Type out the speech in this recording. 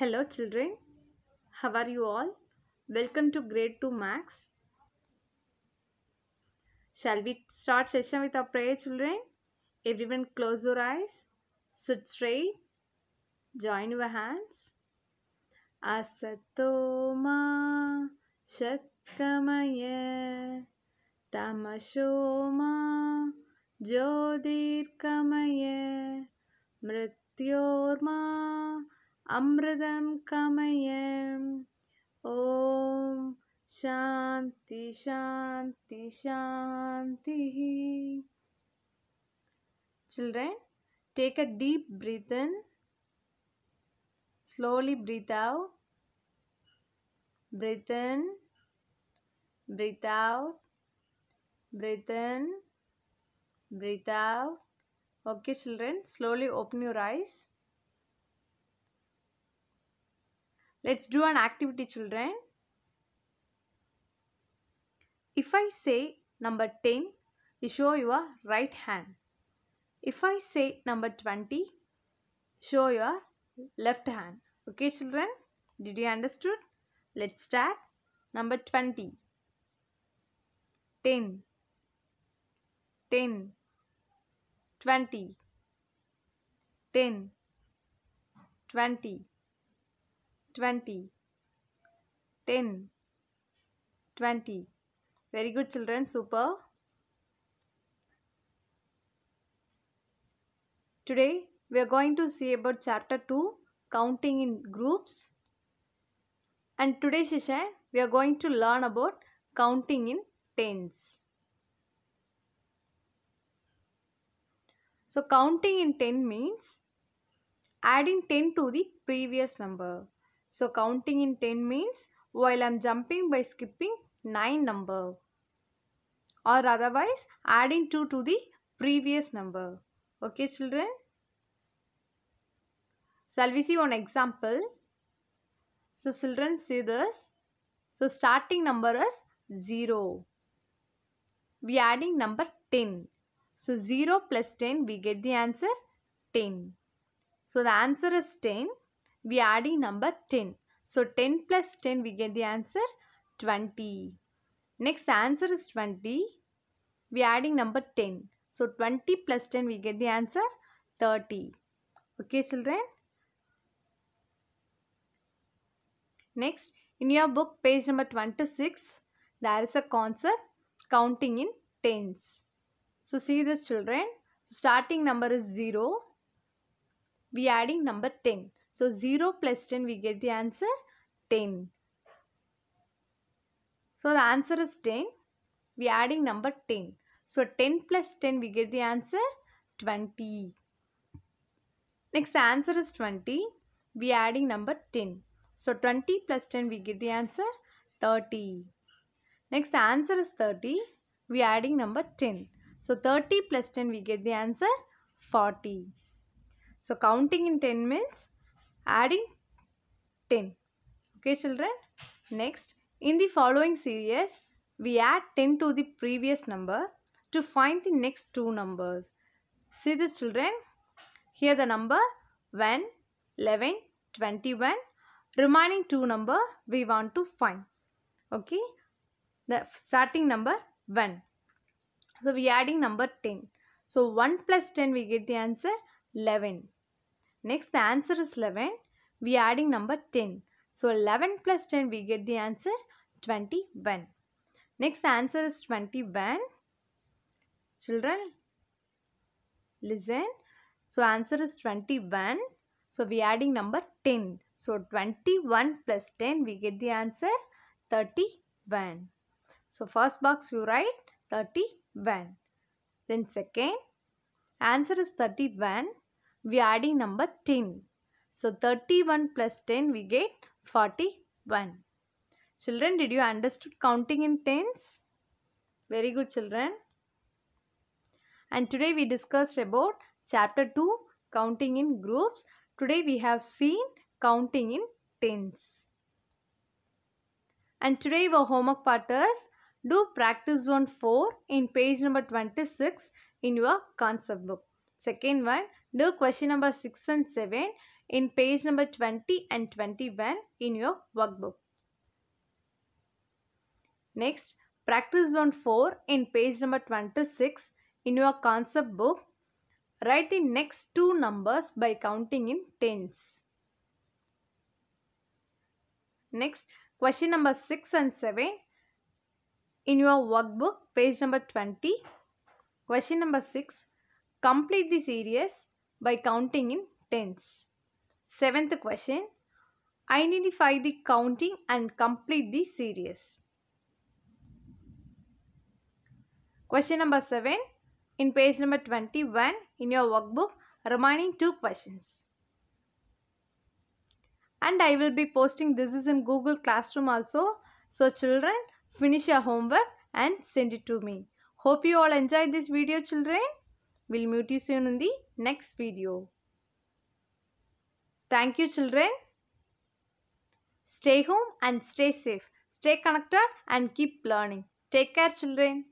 Hello, children. How are you all? Welcome to Grade 2 Max. Shall we start session with our prayer, children? Everyone, close your eyes. Sit straight. Join your hands. Asatoma Shatkamaya Tamashoma Jyotirkamaya Mrityorma अमृत कमय ओम शांति शांति शांति children take a deep breath in slowly breathe out breathe in breathe out breathe in breathe out okay children slowly open your eyes Let's do an activity, children. If I say number 10, you show your right hand. If I say number 20, show your left hand. Okay, children? Did you understood? Let's start. Number 20. 10. 10. 20. 10. 20. 20. 10. 20. Very good, children. Super. Today we are going to see about chapter 2 counting in groups and today's session we are going to learn about counting in tens. So counting in 10 means adding 10 to the previous number. So counting in 10 means while I am jumping by skipping 9 number or otherwise adding 2 to the previous number. Okay children? Shall we see one example? So children see this. So starting number is 0. We adding number 10. So 0 plus 10 we get the answer 10. So the answer is 10. We adding number 10. So 10 plus 10 we get the answer 20. Next the answer is 20. We adding number 10. So 20 plus 10 we get the answer 30. Okay children. Next in your book page number 26 there is a concept counting in tens. So see this children. So starting number is 0. We adding number 10. So 0 plus 10 we get the answer 10. So the answer is 10. We are adding number 10. So 10 plus 10 we get the answer 20. Next the answer is 20. We are adding number 10. So 20 plus 10 we get the answer 30. Next the answer is 30. We are adding number 10. So 30 plus 10 we get the answer 40. So counting in 10 means adding 10. Okay children. Next in the following series we add 10 to the previous number to find the next two numbers. See this children. Here the number 1, 11, 21. Remaining two number we want to find. Okay. The starting number 1. So we adding number 10. So 1 plus 10 we get the answer 11. Next the answer is 11. We are adding number 10. So 11 plus 10 we get the answer 21. Next the answer is 21. Children listen. So answer is 21. So we are adding number 10. So 21 plus 10 we get the answer 31. So first box you write 31. Then second answer is 31. We are adding number 10. So 31 plus 10 we get 41. Children did you understood counting in tens? Very good children. And today we discussed about chapter 2 counting in groups. Today we have seen counting in tens. And today our homework part is do practice zone 4 in page number 26 in your concept book. Second one, do question number 6 and 7 in page number 20 and 21 in your workbook. Next, practice zone 4 in page number 26 in your concept book. Write the next two numbers by counting in tens. Next, question number 6 and 7 in your workbook, page number 20. Question number 6. Complete the series by counting in tens. Seventh question. Identify the counting and complete the series. Question number 7 in page number 21 in your workbook remaining two questions. And I will be posting this is in Google Classroom also. So children finish your homework and send it to me. Hope you all enjoyed this video children. We'll meet you soon in the next video. Thank you children. Stay home and stay safe. Stay connected and keep learning. Take care children.